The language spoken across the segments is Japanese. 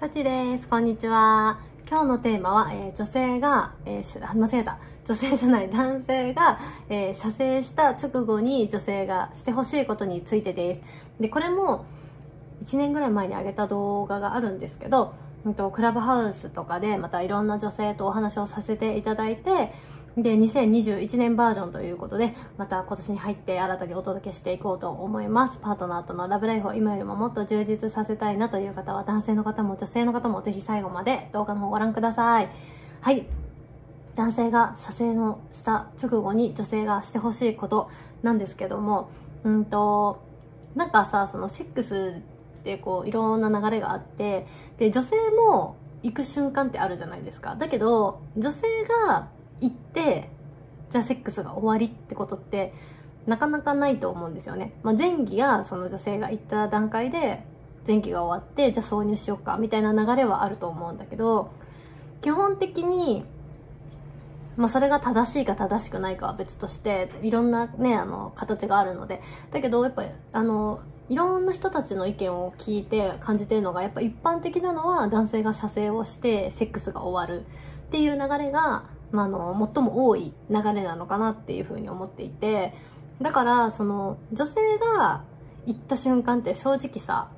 さちです。こんにちは。今日のテーマは、えー、女性が、えー、間違えた。女性じゃない、男性が、えー、射精した直後に女性がしてほしいことについてです。で、これも、1年ぐらい前に上げた動画があるんですけど、とクラブハウスとかでまたいろんな女性とお話をさせていただいて、で、2021年バージョンということで、また今年に入って新たにお届けしていこうと思います。パートナーとのラブライフを今よりももっと充実させたいなという方は、男性の方も女性の方もぜひ最後まで動画の方ご覧ください。はい。男性が射精のした直後に女性がしてほしいことなんですけども、うんと、なんかさ、そのセックスってこういろんな流れがあって、で、女性も行く瞬間ってあるじゃないですか。だけど、女性が行ってじゃあセックスが終わりってことってなかなかないと思うんですよね、まあ、前期がその女性が行った段階で前期が終わってじゃあ挿入しようかみたいな流れはあると思うんだけど基本的にまあ、それが正しいか正しくないかは別としていろんなねあの形があるのでだけどやっぱあのいろんな人たちの意見を聞いて感じてるのがやっぱ一般的なのは男性が射精をしてセックスが終わるっていう流れがまあ、の最も多い流れなのかなっていうふうに思っていて。だからその女性が行った瞬間って正直さ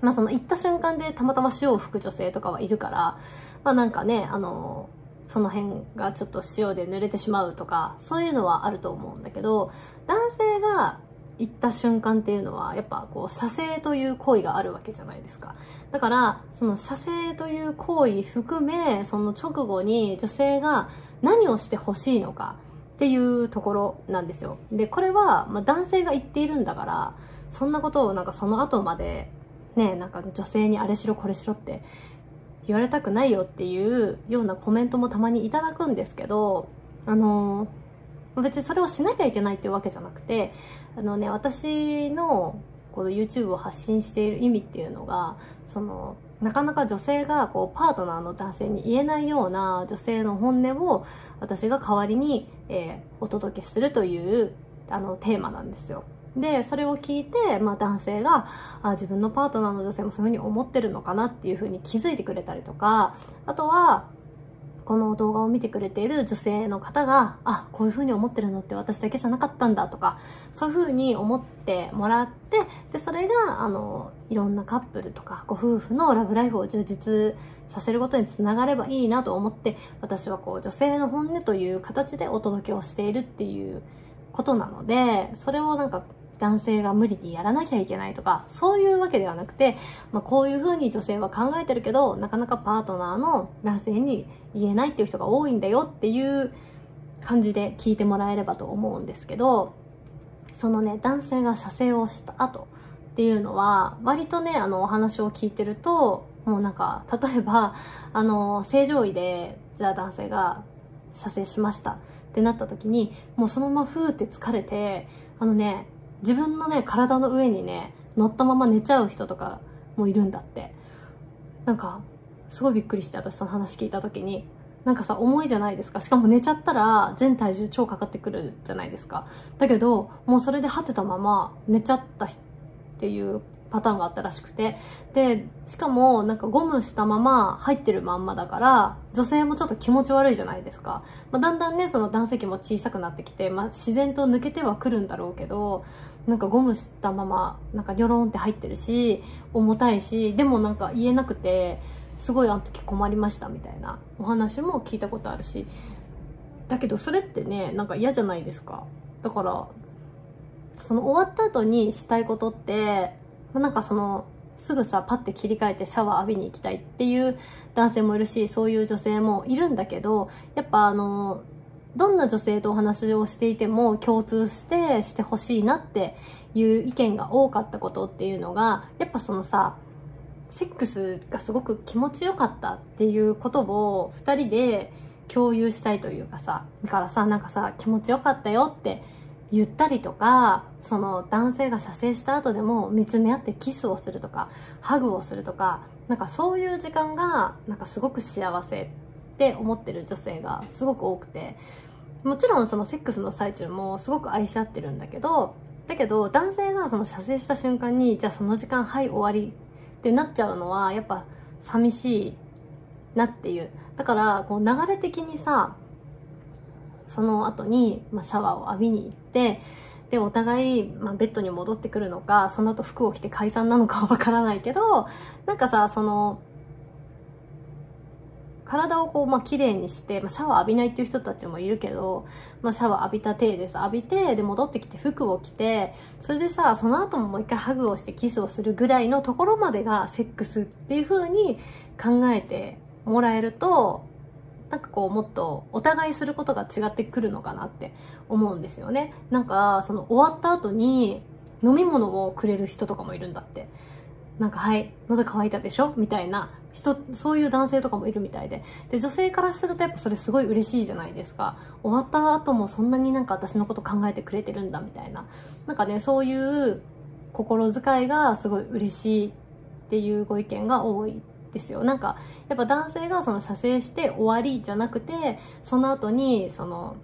まあその行った瞬間でたまたま塩を吹く女性とかはいるからまあなんかねあのその辺がちょっと塩で濡れてしまうとかそういうのはあると思うんだけど男性が行った瞬間っていうのはやっぱこう射精という行為があるわけじゃないですか。だからその射精という行為含めその直後に女性が何をしてほしいのかっていうところなんですよ。でこれはま男性が言っているんだからそんなことをなんかその後までねなんか女性にあれしろこれしろって言われたくないよっていうようなコメントもたまにいただくんですけどあのー別にそれをしなきゃいけないっていうわけじゃなくてあのね私のこの YouTube を発信している意味っていうのがそのなかなか女性がこうパートナーの男性に言えないような女性の本音を私が代わりに、えー、お届けするというあのテーマなんですよ。でそれを聞いて、まあ、男性があ自分のパートナーの女性もそういうふうに思ってるのかなっていうふうに気づいてくれたりとかあとはこの動画を見てくれている女性の方が、あ、こういう風に思ってるのって私だけじゃなかったんだとか、そういう風に思ってもらって、で、それが、あの、いろんなカップルとか、ご夫婦のラブライフを充実させることにつながればいいなと思って、私はこう、女性の本音という形でお届けをしているっていうことなので、それをなんか男性が無理にやらなきゃいけないとか、そういうわけではなくて、まあ、こういうふうに女性は考えてるけど、なかなかパートナーの男性に言えないっていう人が多いんだよっていう感じで聞いてもらえればと思うんですけど、そのね、男性が射精をした後っていうのは、割とね、あの、お話を聞いてると、もうなんか、例えば、あの、正常位で、じゃあ男性が射精しましたってなった時に、もうそのままふーって疲れて、あのね、自分のね、体の上にね、乗ったまま寝ちゃう人とかもいるんだって。なんか、すごいびっくりして私その話聞いた時に、なんかさ、重いじゃないですか。しかも寝ちゃったら全体重超かかってくるじゃないですか。だけど、もうそれで果てたまま寝ちゃったっていうパターンがあったらしくて。で、しかもなんかゴムしたまま入ってるまんまだから、女性もちょっと気持ち悪いじゃないですか。まあ、だんだんね、その男性器も小さくなってきて、まあ、自然と抜けてはくるんだろうけど、なんかゴムしたまま、なんかニョロンって入ってるし、重たいし、でもなんか言えなくて、すごいあの時困りましたみたいなお話も聞いたことあるし、だけどそれってね、なんか嫌じゃないですか。だから、その終わった後にしたいことって、まあ、なんかその、すぐさ、パッて切り替えてシャワー浴びに行きたいっていう男性もいるし、そういう女性もいるんだけど、やっぱあの、どんな女性とお話をしていても共通してしてほしいなっていう意見が多かったことっていうのが、やっぱそのさ、セックスがすごく気持ちよかったっていうことを二人で共有したいというかさ、だからさ、なんかさ、気持ちよかったよって言ったりとかその男性が射精した後でも見つめ合ってキスをするとかハグをするとかなんかそういう時間がなんかすごく幸せって思ってる女性がすごく多くてもちろんそのセックスの最中もすごく愛し合ってるんだけどだけど男性がその射精した瞬間にじゃあその時間はい終わりってなっちゃうのはやっぱ寂しいなっていう。だからこう流れ的にさその後に、まあ、シャワーを浴びに行ってでお互い、まあ、ベッドに戻ってくるのかその後服を着て解散なのかはわからないけどなんかさその体をこう、まあ、綺麗にして、まあ、シャワー浴びないっていう人たちもいるけど、まあ、シャワー浴びた体でさ、浴びて、で、戻ってきて服を着て、それでさ、その後ももう一回ハグをしてキスをするぐらいのところまでがセックスっていう風に考えてもらえると、なんかこうもっとお互いすることが違ってくるのかなって思うんですよね。なんか、その終わった後に飲み物をくれる人とかもいるんだって。なんか、はい、喉乾いたでしょ？みたいな人、そういう男性とかもいるみたいで。で、女性からするとやっぱそれすごい嬉しいじゃないですか。終わった後もそんなになんか私のこと考えてくれてるんだみたいな。なんかね、そういう心遣いがすごい嬉しいっていうご意見が多いですよ。なんか、やっぱ男性がその射精して終わりじゃなくて、その後に、その、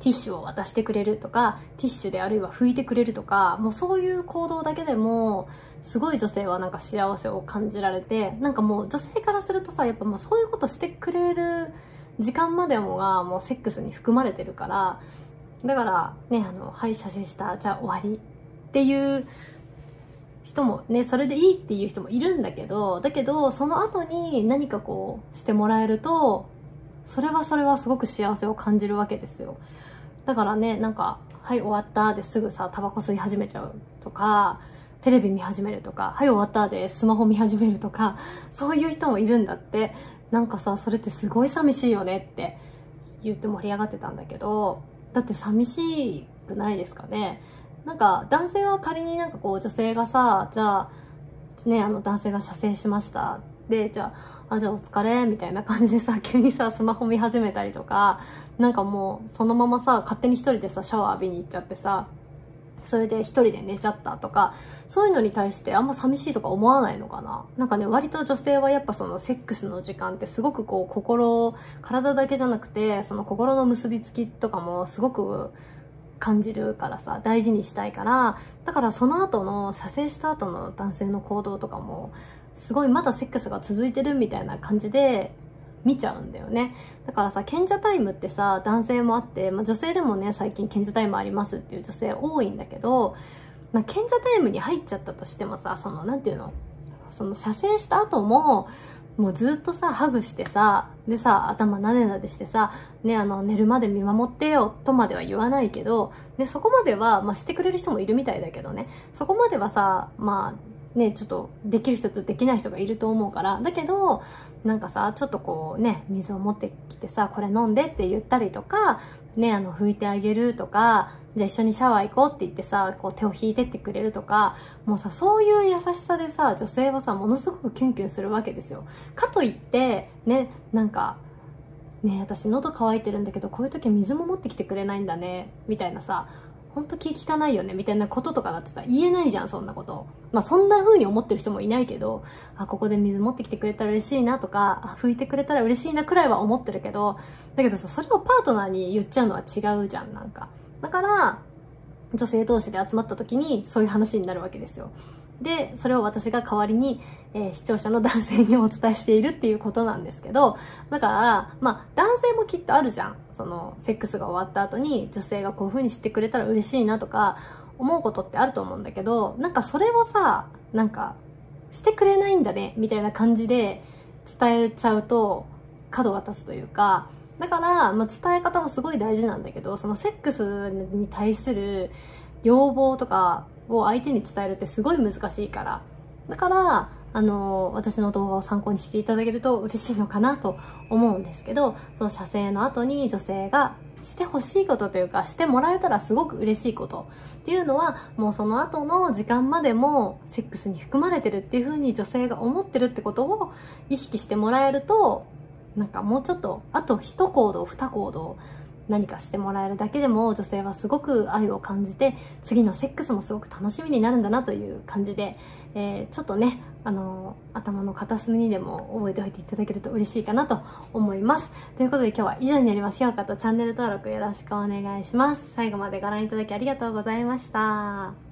ティッシュを渡してくれるとか、ティッシュであるいは拭いてくれるとか、もうそういう行動だけでも、すごい女性はなんか幸せを感じられて、なんかもう女性からするとさ、やっぱもうそういうことしてくれる時間までもがもうセックスに含まれてるから、だからね、あの、はい、射精した、じゃあ終わりっていう人もね、それでいいっていう人もいるんだけど、だけど、その後に何かこうしてもらえると、それはそれはすごく幸せを感じるわけですよ。だからね、なんか、はい終わったですぐさ、タバコ吸い始めちゃうとか、テレビ見始めるとか、はい終わったでスマホ見始めるとか、そういう人もいるんだって。なんかさ、それってすごい寂しいよねって言って盛り上がってたんだけど、だって寂しくないですかね。なんか男性は仮になんかこう女性がさ、じゃあ、ね、あの男性が射精しました。で、じゃあ、あ、じゃあお疲れ、みたいな感じでさ、急にさ、スマホ見始めたりとか、なんかもう、そのままさ、勝手に一人でさ、シャワー浴びに行っちゃってさ、それで一人で寝ちゃったとか、そういうのに対してあんま寂しいとか思わないのかななんかね、割と女性はやっぱそのセックスの時間ってすごくこう心、体だけじゃなくて、その心の結びつきとかもすごく感じるからさ、大事にしたいから、だからその後の、射精した後の男性の行動とかも、すごいまだセックスが続いてるみたいな感じで見ちゃうんだよね。だからさ、賢者タイムってさ、男性もあって、まあ、女性でもね、最近賢者タイムありますっていう女性多いんだけど、まあ、賢者タイムに入っちゃったとしてもさ、その、なんていうの？その、射精した後も、もうずっとさ、ハグしてさ、でさ、頭なでなでしてさ、ね、あの、寝るまで見守ってよ、とまでは言わないけど、ね、そこまでは、まあ、してくれる人もいるみたいだけどね、そこまではさ、まあ、ね、ちょっとできる人とできない人がいると思うから。だけど、なんかさ、ちょっとこうね、水を持ってきてさ、これ飲んでって言ったりとか、ね、あの、拭いてあげるとか、じゃあ一緒にシャワー行こうって言ってさ、こう手を引いてってくれるとか、もうさ、そういう優しさでさ、女性はさ、ものすごくキュンキュンするわけですよ。かといって、ね、なんか、ね私喉乾いてるんだけど、こういう時水も持ってきてくれないんだね、みたいなさ、ほんと気利かないよねみたいなこととかだってさ言えないじゃんそんなこと。まあそんな風に思ってる人もいないけどあここで水持ってきてくれたら嬉しいなとかあ拭いてくれたら嬉しいなくらいは思ってるけどだけどさそれをパートナーに言っちゃうのは違うじゃんなんか。だから女性同士で集まった時にそういう話になるわけですよで、それを私が代わりに、えー、視聴者の男性にお伝えしているっていうことなんですけど、だから、まあ、男性もきっとあるじゃん。その、セックスが終わった後に女性がこういう風にしてくれたら嬉しいなとか、思うことってあると思うんだけど、なんかそれをさ、なんか、してくれないんだね、みたいな感じで伝えちゃうと、角が立つというか、だから、まあ、伝え方もすごい大事なんだけど、そのセックスに対する要望とか、を相手に伝えるってすごい難しいから。だから、あの、私の動画を参考にしていただけると嬉しいのかなと思うんですけど、その射精の後に女性がしてほしいことというか、してもらえたらすごく嬉しいことっていうのは、もうその後の時間までもセックスに含まれてるっていう風に女性が思ってるってことを意識してもらえると、なんかもうちょっと、あと一行動、二行動、何かしてもらえるだけでも女性はすごく愛を感じて次のセックスもすごく楽しみになるんだなという感じで、えー、ちょっとねあのー、頭の片隅にでも覚えておいていただけると嬉しいかなと思います。ということで今日は以上になります。よかったチャンネル登録よろしくお願いします。最後までご覧いただきありがとうございました。